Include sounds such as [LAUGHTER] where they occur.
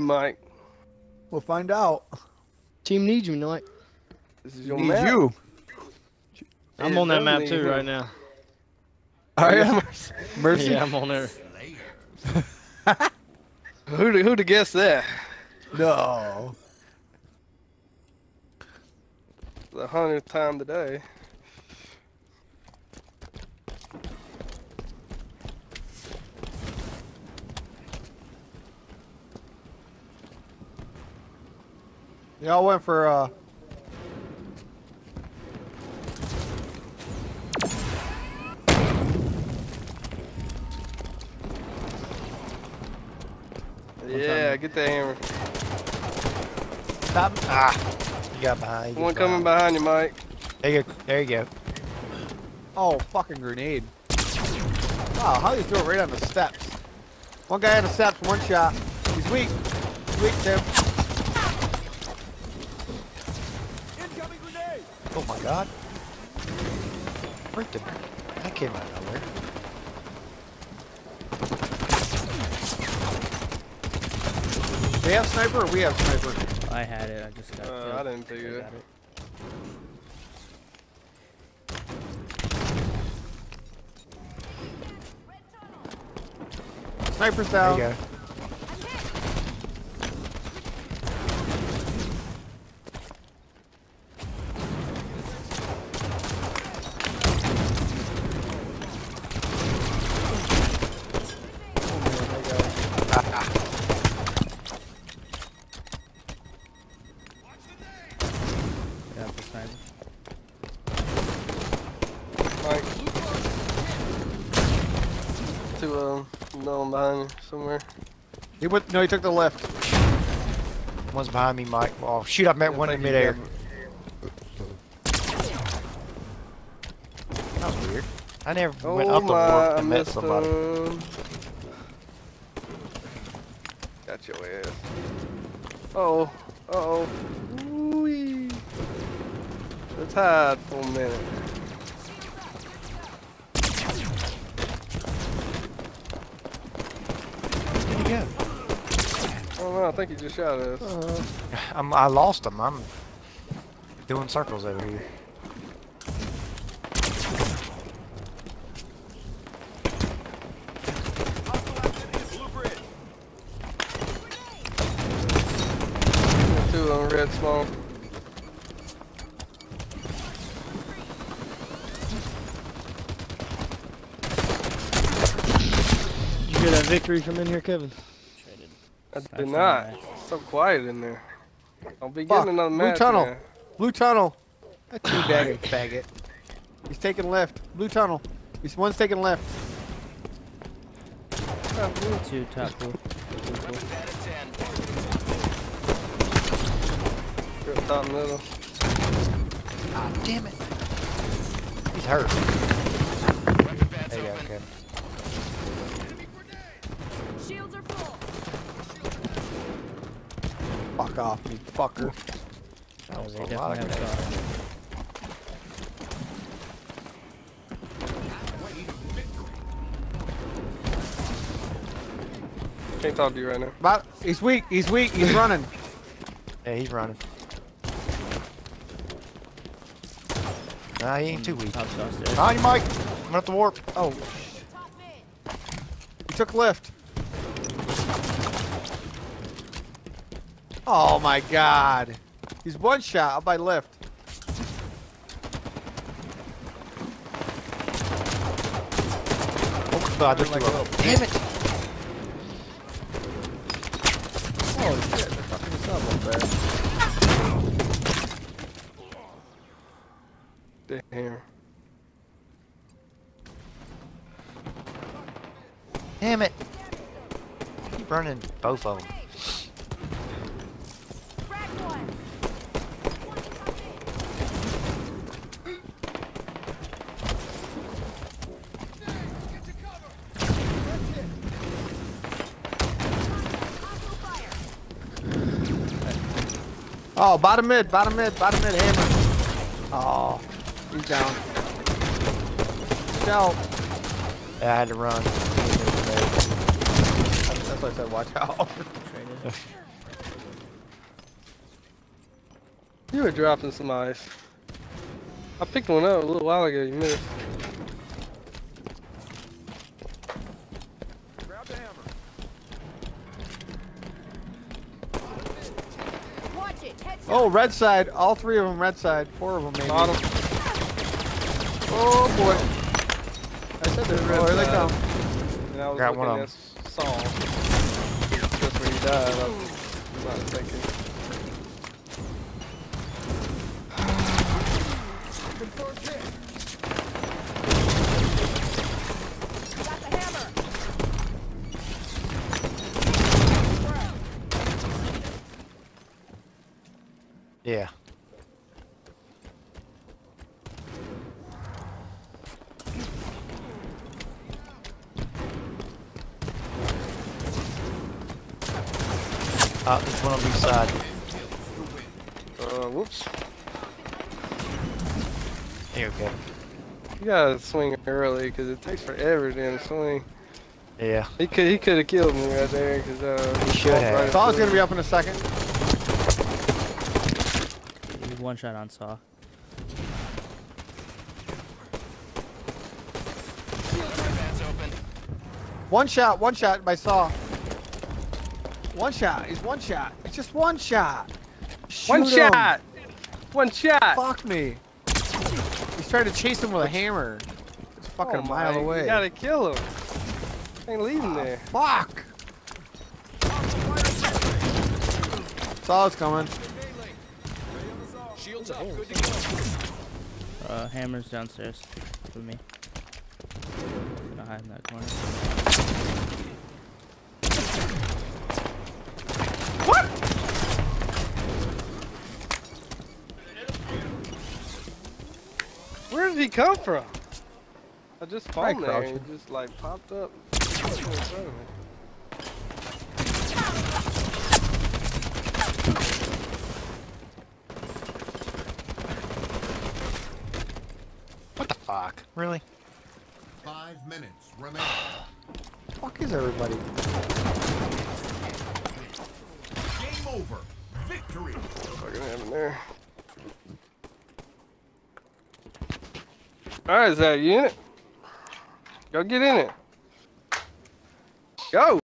Mike. We'll find out. Team needs you Mike. This is your Need map. you. I'm Yeah, on that map too you. right now. Are ya? [LAUGHS] Mercy. Yeah, I'm on there. [LAUGHS] Who'd who'd guess that? No. The hundredth time today. Y'all went for uh. Yeah, get that hammer. Stop. Ah. You got behind. you One coming behind you, Mike. There you go. There you go. Oh, fucking grenade. Wow, how do you throw it right on the steps? One guy on the steps, one shot. He's weak. He's weak, Tim. Oh my god. Freaking. That came out of nowhere. They have sniper or we have sniper? I had it. I just got. Uh, killed. I didn't take I it. got it. Sniper's There down. you go. Yeah, the sniper. Mike. Two uh, of them. No one behind you somewhere. He went. No, he took the left. One's behind me, Mike. Oh, shoot, I met Yeah, one in thank you, midair. That was weird. I never oh went Oh up the my, warp I and met somebody. him. Got your ass. Uh-oh. Uh-oh. Ooh-wee. Let's hide for a minute. Where'd he go? I I think he just shot us. Uh, I'm, I lost him. I'm doing circles over here. Two of them red smoke. You hear that victory from in here, Kevin? Traded. I Sniper did not. knife. It's so quiet in there. I'll be Fuck, getting another blue tunnel. now. Blue tunnel. That's you, faggot. faggot. He's taking left. Blue tunnel. He's one's taking left. Two top blue. Blue blue. Top middle. Ah, damn it. He's hurt. There you go, okay. Shields are full. Fuck off, me fucker. That was They a lot definitely of have grenades. Can't talk to you right now. But he's weak. He's weak. He's [LAUGHS] running. Yeah, he's running. Nah, he ain't too weak. Top downstairs. Behind you, Mike. I'm up the warp. Oh, Top he took left. Oh my god. He's one shot oh, up by left. Oh, just Like Damn it. Holy shit, they're fucking us up up there. Damn. Damn it. Keep running both of them. Oh, bottom mid, bottom mid, bottom mid, hammer. Oh, he's down. Scout. Yeah, I had to run. That's why I said watch out. [LAUGHS] you were dropping some ice. I picked one up a little while ago, you missed. Oh, red side. All three of them red side. Four of them maybe. Bottom. Oh boy. I said they're Red Oh, here they come. And I was Got looking one of at Saul. Just where he died. I was not thinking. Yeah. Uh, there's one on each side. Uh, whoops. There you go. You gotta swing early because it takes forever to swing. Yeah. He could he could have killed me right there because uh, He should have. right Saw's into gonna be up in a second. You One shot on saw. One shot, one shot by Saw. One shot. He's one shot. It's just one shot. One him. shot. One shot. Fuck me. He's trying to chase him with a hammer. It's fucking Oh a mile my, away. You gotta kill him. Ain't leaving ah, there. Fuck. Saw's coming. Uh, hammer's downstairs for me. Gonna hide in that corner. Where did he come from? I just Probably spawned there and just like popped up. in front of me. What the fuck? Really? Five minutes remaining. Fuck is everybody? Game over. Victory. Fucking have him there. Alright, is that in it? Go get in it. Go!